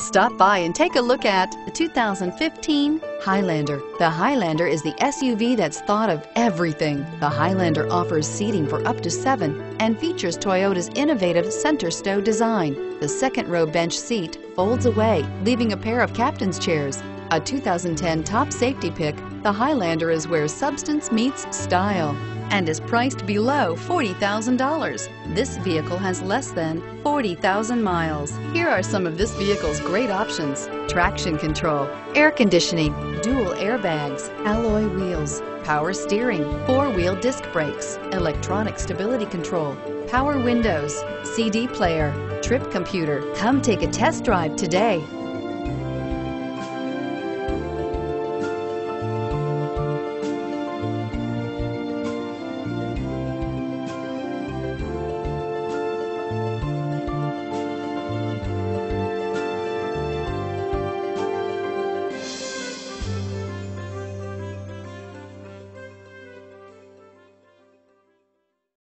Stop by and take a look at the 2015 Highlander. The Highlander is the SUV that's thought of everything. The Highlander offers seating for up to seven and features Toyota's innovative center stow design. The second row bench seat folds away, leaving a pair of captain's chairs. A 2010 top safety pick, the Highlander is where substance meets style and is priced below $40,000. This vehicle has less than 40,000 miles. Here are some of this vehicle's great options. Traction control, air conditioning, dual airbags, alloy wheels, power steering, four-wheel disc brakes, electronic stability control, power windows, CD player, trip computer. Come take a test drive today.